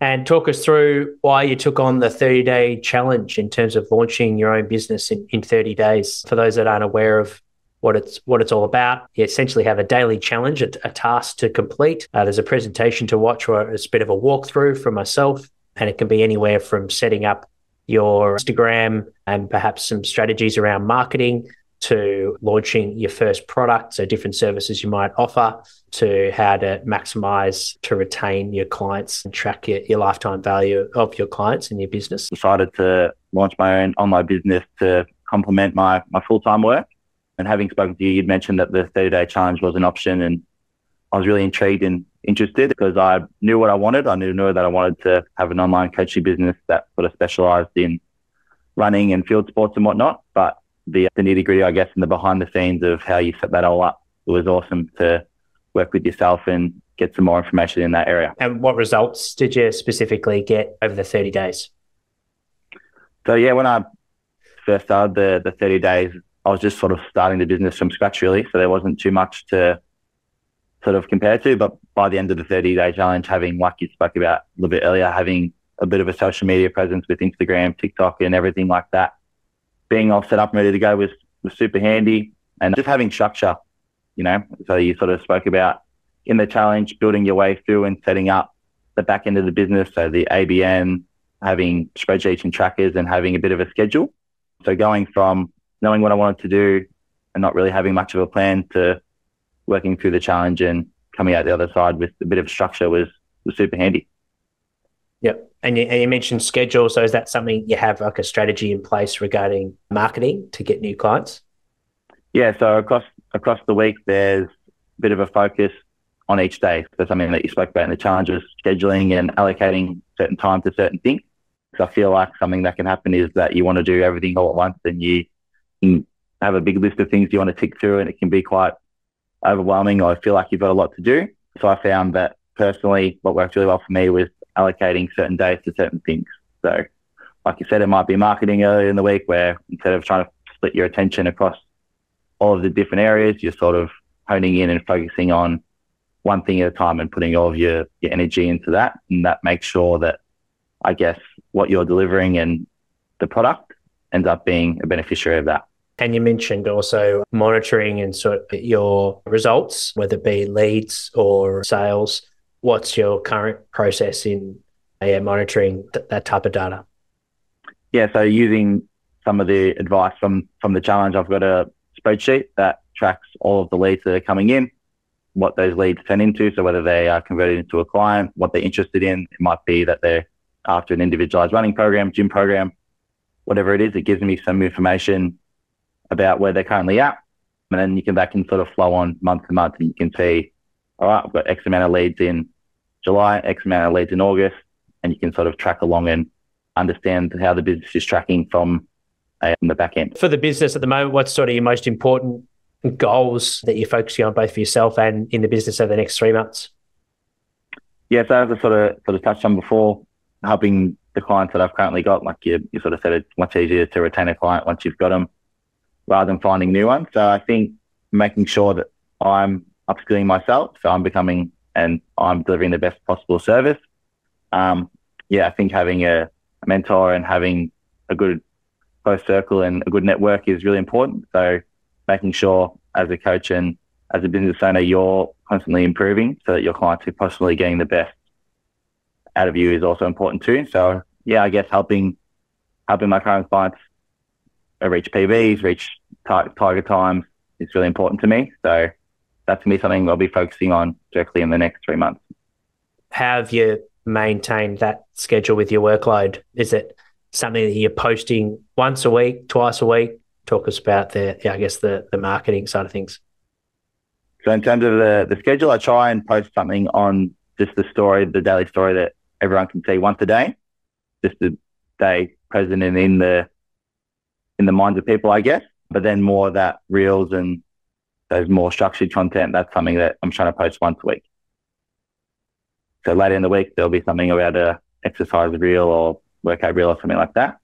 And talk us through why you took on the 30 day challenge in terms of launching your own business in, in 30 days. For those that aren't aware of what it's what it's all about. You essentially have a daily challenge, a, a task to complete. Uh, there's a presentation to watch, or it's a bit of a walkthrough from myself, and it can be anywhere from setting up your Instagram and perhaps some strategies around marketing to launching your first product, so different services you might offer, to how to maximize to retain your clients and track your, your lifetime value of your clients and your business. Decided to launch my own online business to complement my, my full time work. And having spoken to you, you'd mentioned that the 30 day challenge was an option. And I was really intrigued and interested because I knew what I wanted. I knew, knew that I wanted to have an online coaching business that sort of specialized in running and field sports and whatnot. But the, the nitty gritty, I guess, and the behind the scenes of how you set that all up, it was awesome to work with yourself and get some more information in that area. And what results did you specifically get over the 30 days? So, yeah, when I first started the, the 30 days, I was just sort of starting the business from scratch, really. So there wasn't too much to sort of compare to. But by the end of the 30 day challenge, having, like you spoke about a little bit earlier, having a bit of a social media presence with Instagram, TikTok, and everything like that, being all set up and ready to go was, was super handy. And just having structure, you know. So you sort of spoke about in the challenge, building your way through and setting up the back end of the business. So the ABN, having spreadsheets and trackers, and having a bit of a schedule. So going from knowing what I wanted to do and not really having much of a plan to working through the challenge and coming out the other side with a bit of structure was was super handy. Yep. And you, and you mentioned schedule. So is that something you have like a strategy in place regarding marketing to get new clients? Yeah. So across across the week, there's a bit of a focus on each day. So something that you spoke about in the challenge was scheduling and allocating certain time to certain things. So I feel like something that can happen is that you want to do everything all at once and you have a big list of things you want to tick through and it can be quite overwhelming or feel like you've got a lot to do. So I found that personally, what worked really well for me was allocating certain days to certain things. So, like you said, it might be marketing earlier in the week where instead of trying to split your attention across all of the different areas, you're sort of honing in and focusing on one thing at a time and putting all of your, your energy into that. And that makes sure that, I guess, what you're delivering and the product ends up being a beneficiary of that. And you mentioned also monitoring and sort of your results, whether it be leads or sales. What's your current process in monitoring th- that type of data? Yeah, so using some of the advice from from the challenge, I've got a spreadsheet that tracks all of the leads that are coming in, what those leads turn into. So whether they are converted into a client, what they're interested in. It might be that they're after an individualized running program, gym program, whatever it is. It gives me some information about where they're currently at. And then you can that can sort of flow on month to month and you can see, all right, I've got X amount of leads in July, X amount of leads in August, and you can sort of track along and understand how the business is tracking from, uh, the back end. For the business at the moment, what's sort of your most important goals that you're focusing on both for yourself and in the business over the next three months? Yeah, so as I sort of sort of touched on before, helping the clients that I've currently got, like you, you sort of said, it's much easier to retain a client once you've got them rather than finding new ones. So I think making sure that I'm upskilling myself, so I'm becoming and I'm delivering the best possible service. Um, yeah, I think having a, mentor and having a good close circle and a good network is really important. So making sure as a coach and as a business owner, you're constantly improving so that your clients are possibly getting the best out of you is also important too. So yeah, I guess helping helping my current clients reach PBs, reach target times is really important to me. So that's going to be something I'll be focusing on directly in the next three months. How have you maintained that schedule with your workload? Is it something that you're posting once a week, twice a week? Talk us about the, yeah, I guess the the marketing side of things. So in terms of the, the schedule, I try and post something on just the story, the daily story that everyone can see once a day, just to stay present and in the in the minds of people, I guess. But then more that reels and more structured content, that's something that I'm trying to post once a week. So later in the week, there'll be something about a exercise reel or workout reel or something like that.